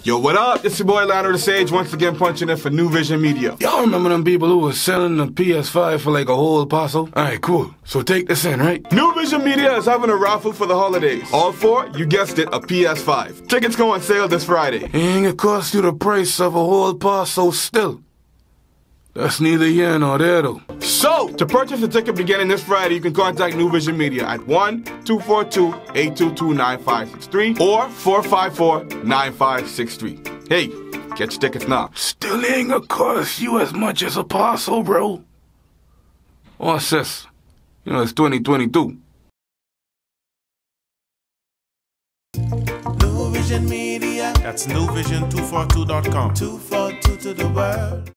Yo, what up? It's your boy Lionel the Sage once again punching in for NuVision Media. Y'all remember them people who was selling the PS5 for like a whole parcel? Alright, cool. So take this in, right? NuVision Media is having a raffle for the holidays. All for, you guessed it, a PS5. Tickets go on sale this Friday. And it cost you the price of a whole parcel still. That's neither here nor there though. So, to purchase a ticket beginning this Friday, you can contact NuVision Media at 1-242-822-9563 or 454-9563. Hey, get your tickets now. Still ain't gonna cost you as much as a parcel, bro. Oh, What's this? You know, it's 2022. NuVision Media. That's nuvision242.com. 242 to the world.